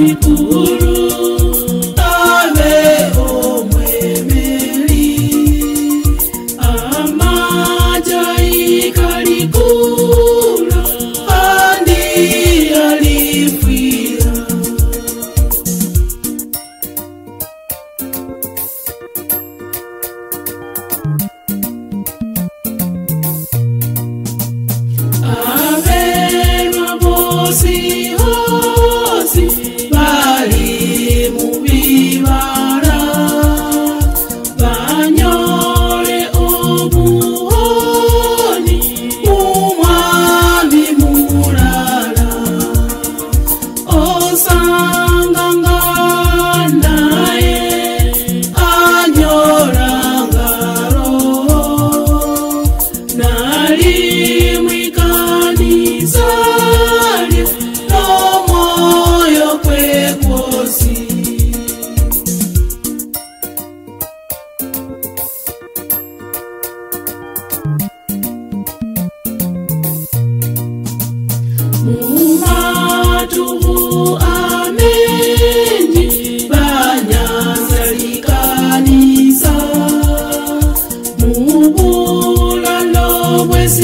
你不 sun. Ubu la lobo es